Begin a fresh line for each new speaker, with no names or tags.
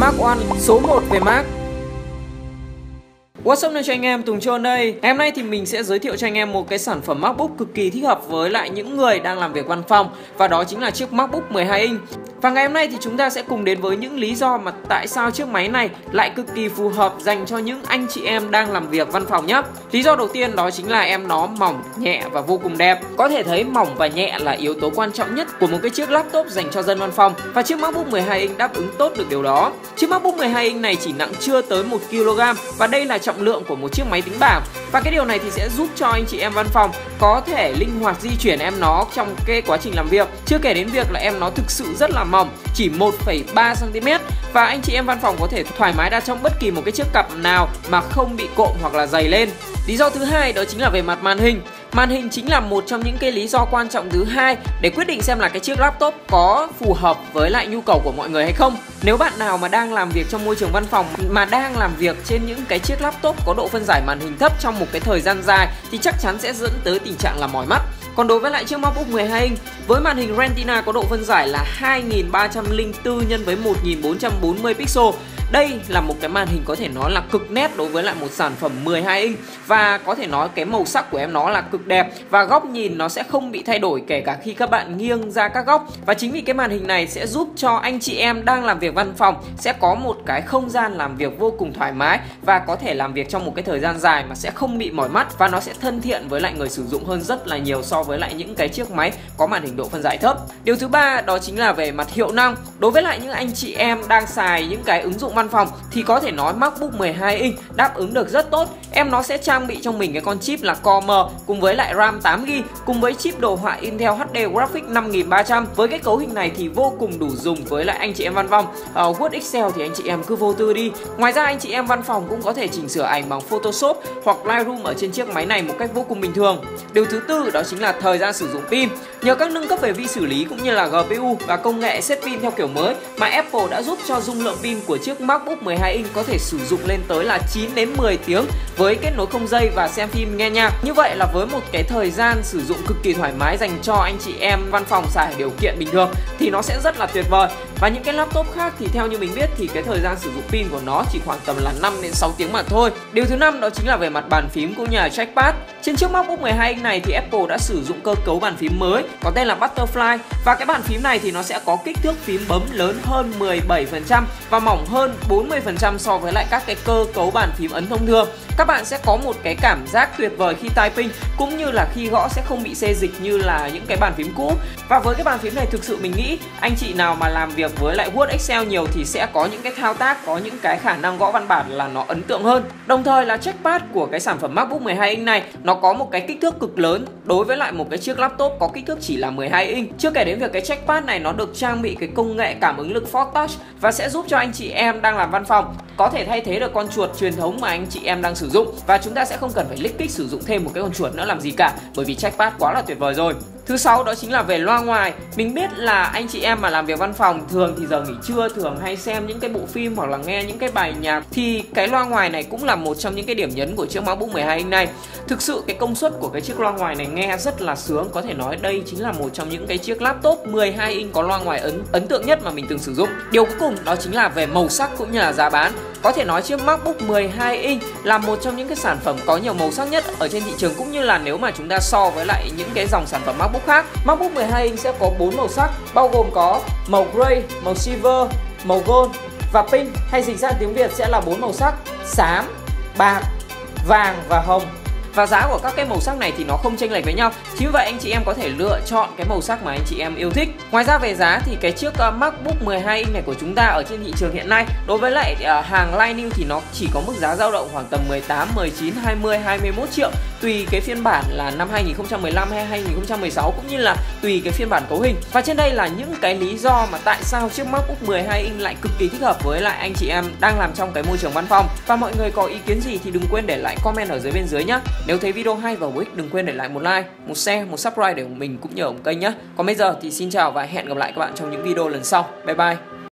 Mark One số 1 về Mark. What's up này cho anh em, Tùng Trôn đây. Em hôm nay thì mình sẽ giới thiệu cho anh em một cái sản phẩm MacBook cực kỳ thích hợp với lại những người đang làm việc văn phòng Và đó chính là chiếc MacBook 12 inch và ngày hôm nay thì chúng ta sẽ cùng đến với những lý do mà tại sao chiếc máy này lại cực kỳ phù hợp dành cho những anh chị em đang làm việc văn phòng nhé. Lý do đầu tiên đó chính là em nó mỏng, nhẹ và vô cùng đẹp. Có thể thấy mỏng và nhẹ là yếu tố quan trọng nhất của một cái chiếc laptop dành cho dân văn phòng và chiếc MacBook 12 inch đáp ứng tốt được điều đó. Chiếc MacBook 12 inch này chỉ nặng chưa tới 1 kg và đây là trọng lượng của một chiếc máy tính bảng và cái điều này thì sẽ giúp cho anh chị em văn phòng có thể linh hoạt di chuyển em nó trong cái quá trình làm việc. Chưa kể đến việc là em nó thực sự rất là mỏng, chỉ 1,3 cm và anh chị em văn phòng có thể thoải mái đặt trong bất kỳ một cái chiếc cặp nào mà không bị cộm hoặc là dày lên. Lý do thứ hai đó chính là về mặt màn hình. Màn hình chính là một trong những cái lý do quan trọng thứ hai để quyết định xem là cái chiếc laptop có phù hợp với lại nhu cầu của mọi người hay không. Nếu bạn nào mà đang làm việc trong môi trường văn phòng mà đang làm việc trên những cái chiếc laptop có độ phân giải màn hình thấp trong một cái thời gian dài thì chắc chắn sẽ dẫn tới tình trạng là mỏi mắt. Còn đối với lại chiếc MacBook 12 inch, với màn hình Retina có độ phân giải là 2304 x với 1440 pixel đây là một cái màn hình có thể nói là cực nét đối với lại một sản phẩm 12 inch. Và có thể nói cái màu sắc của em nó là cực đẹp. Và góc nhìn nó sẽ không bị thay đổi kể cả khi các bạn nghiêng ra các góc. Và chính vì cái màn hình này sẽ giúp cho anh chị em đang làm việc văn phòng sẽ có một cái không gian làm việc vô cùng thoải mái. Và có thể làm việc trong một cái thời gian dài mà sẽ không bị mỏi mắt. Và nó sẽ thân thiện với lại người sử dụng hơn rất là nhiều so với lại những cái chiếc máy có màn hình độ phân giải thấp. Điều thứ ba đó chính là về mặt hiệu năng. Đối với lại những anh chị em đang xài những cái ứng dụng văn phòng thì có thể nói MacBook 12 inch đáp ứng được rất tốt. Em nó sẽ trang bị trong mình cái con chip là Core M cùng với lại RAM 8GB cùng với chip đồ họa Intel HD Graphics 5300. Với cái cấu hình này thì vô cùng đủ dùng với lại anh chị em văn phòng. Ở Word Excel thì anh chị em cứ vô tư đi. Ngoài ra anh chị em văn phòng cũng có thể chỉnh sửa ảnh bằng Photoshop hoặc Lightroom ở trên chiếc máy này một cách vô cùng bình thường. Điều thứ tư đó chính là thời gian sử dụng pin. Nhờ các nâng cấp về vi xử lý cũng như là GPU và công nghệ xếp pin theo kiểu mới mà Apple đã giúp cho dung lượng pin của chiếc MacBook 12 inch có thể sử dụng lên tới là 9 đến 10 tiếng với kết nối không dây và xem phim nghe nhạc. Như vậy là với một cái thời gian sử dụng cực kỳ thoải mái dành cho anh chị em văn phòng xài điều kiện bình thường thì nó sẽ rất là tuyệt vời. Và những cái laptop khác thì theo như mình biết thì cái thời gian sử dụng pin của nó chỉ khoảng tầm là 5 đến 6 tiếng mà thôi. Điều thứ năm đó chính là về mặt bàn phím cũng như là trackpad. Trên chiếc MacBook 12 inch này thì Apple đã sử dụng cơ cấu bàn phím mới, có tên là Butterfly và cái bàn phím này thì nó sẽ có kích thước phím bấm lớn hơn 17% và mỏng hơn 40% so với lại các cái cơ cấu bàn phím ấn thông thường. Các bạn sẽ có một cái cảm giác tuyệt vời khi typing, cũng như là khi gõ sẽ không bị xê dịch như là những cái bàn phím cũ. Và với cái bàn phím này thực sự mình nghĩ, anh chị nào mà làm việc với lại Word Excel nhiều thì sẽ có những cái thao tác, có những cái khả năng gõ văn bản là nó ấn tượng hơn. Đồng thời là trackpad của cái sản phẩm MacBook 12 inch này nó có một cái kích thước cực lớn đối với lại một cái chiếc laptop có kích thước chỉ là 12 inch. Chưa kể đến việc cái trackpad này nó được trang bị cái công nghệ cảm ứng lực Force Touch và sẽ giúp cho anh chị em đang làm văn phòng có thể thay thế được con chuột truyền thống mà anh chị em đang sử dụng và chúng ta sẽ không cần phải click kích sử dụng thêm một cái con chuột nữa làm gì cả bởi vì trackpad quá là tuyệt vời rồi Thứ sáu đó chính là về loa ngoài. Mình biết là anh chị em mà làm việc văn phòng thường thì giờ nghỉ trưa thường hay xem những cái bộ phim hoặc là nghe những cái bài nhạc thì cái loa ngoài này cũng là một trong những cái điểm nhấn của chiếc MacBook 12 inch này. Thực sự cái công suất của cái chiếc loa ngoài này nghe rất là sướng, có thể nói đây chính là một trong những cái chiếc laptop 12 inch có loa ngoài ấn ấn tượng nhất mà mình từng sử dụng. Điều cuối cùng đó chính là về màu sắc cũng như là giá bán. Có thể nói chiếc MacBook 12 inch là một trong những cái sản phẩm có nhiều màu sắc nhất ở trên thị trường cũng như là nếu mà chúng ta so với lại những cái dòng sản phẩm MacBook khác. MacBook 12 inch sẽ có 4 màu sắc bao gồm có màu gray, màu silver, màu gold và pink hay dịch ra tiếng Việt sẽ là bốn màu sắc xám, bạc, vàng và hồng và giá của các cái màu sắc này thì nó không chênh lệch với nhau. Chính vì vậy anh chị em có thể lựa chọn cái màu sắc mà anh chị em yêu thích. Ngoài ra về giá thì cái chiếc uh, MacBook 12 inch này của chúng ta ở trên thị trường hiện nay đối với lại uh, hàng Lightning thì nó chỉ có mức giá dao động khoảng tầm 18, 19, 20, 21 triệu tùy cái phiên bản là năm 2015 hay 2016 cũng như là tùy cái phiên bản cấu hình và trên đây là những cái lý do mà tại sao chiếc MacBook 12 inch lại cực kỳ thích hợp với lại anh chị em đang làm trong cái môi trường văn phòng và mọi người có ý kiến gì thì đừng quên để lại comment ở dưới bên dưới nhé nếu thấy video hay và bổ ích đừng quên để lại một like, một share, một subscribe để mình cũng nhờ ủng kênh nhé. Còn bây giờ thì xin chào và hẹn gặp lại các bạn trong những video lần sau. Bye bye.